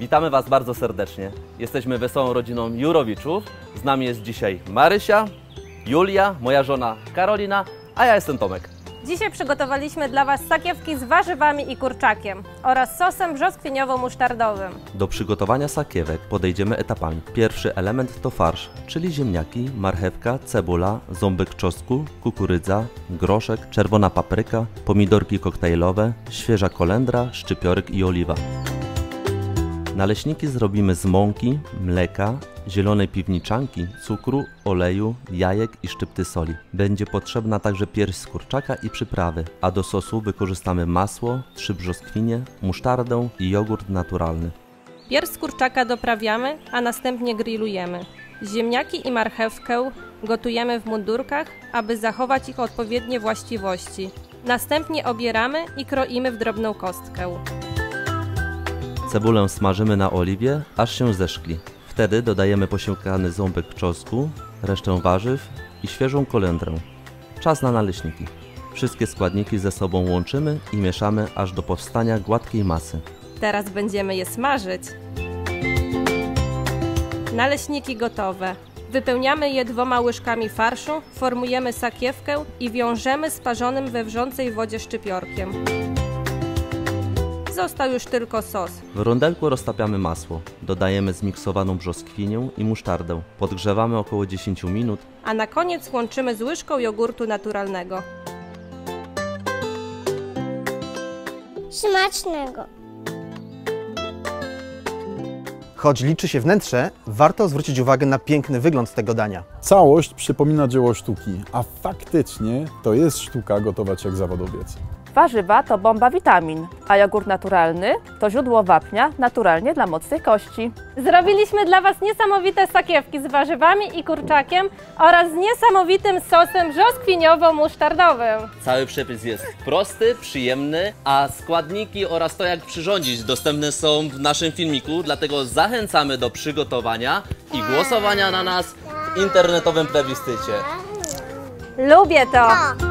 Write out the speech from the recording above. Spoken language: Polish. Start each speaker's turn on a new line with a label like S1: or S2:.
S1: Witamy Was bardzo serdecznie. Jesteśmy wesołą rodziną Jurowiczów. Z nami jest dzisiaj Marysia, Julia, moja żona Karolina, a ja jestem Tomek.
S2: Dzisiaj przygotowaliśmy dla Was sakiewki z warzywami i kurczakiem oraz sosem brzoskwiniowo-musztardowym.
S1: Do przygotowania sakiewek podejdziemy etapami. Pierwszy element to farsz, czyli ziemniaki, marchewka, cebula, ząbek czosnku, kukurydza, groszek, czerwona papryka, pomidorki koktajlowe, świeża kolendra, szczypiorek i oliwa. Naleśniki zrobimy z mąki, mleka, zielonej piwniczanki, cukru, oleju, jajek i szczypty soli. Będzie potrzebna także pierś z kurczaka i przyprawy, a do sosu wykorzystamy masło, trzy brzoskwinie, musztardę i jogurt naturalny.
S2: Pierś z kurczaka doprawiamy, a następnie grillujemy. Ziemniaki i marchewkę gotujemy w mundurkach, aby zachować ich odpowiednie właściwości. Następnie obieramy i kroimy w drobną kostkę.
S1: Cebulę smażymy na oliwie, aż się zeszkli. Wtedy dodajemy posiłkany ząbek czosnku, resztę warzyw i świeżą kolendrę. Czas na naleśniki. Wszystkie składniki ze sobą łączymy i mieszamy aż do powstania gładkiej masy.
S2: Teraz będziemy je smażyć. Naleśniki gotowe. Wypełniamy je dwoma łyżkami farszu, formujemy sakiewkę i wiążemy sparzonym we wrzącej wodzie szczypiorkiem. Został już tylko sos.
S1: W rondelku roztapiamy masło, dodajemy zmiksowaną brzoskwinię i musztardę. Podgrzewamy około 10 minut,
S2: a na koniec łączymy z łyżką jogurtu naturalnego.
S3: Smacznego.
S4: Choć liczy się wnętrze, warto zwrócić uwagę na piękny wygląd tego dania.
S5: Całość przypomina dzieło sztuki, a faktycznie to jest sztuka gotować jak zawodowiec.
S6: Warzywa to bomba witamin, a jogurt naturalny to źródło wapnia naturalnie dla mocnych kości.
S2: Zrobiliśmy dla Was niesamowite sakiewki z warzywami i kurczakiem oraz z niesamowitym sosem brzoskwiniowo-musztardowym.
S1: Cały przepis jest prosty, przyjemny, a składniki oraz to jak przyrządzić dostępne są w naszym filmiku, dlatego zachęcamy do przygotowania i głosowania na nas w internetowym plebiscycie.
S2: Lubię to!